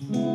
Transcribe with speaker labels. Speaker 1: Mm-hmm.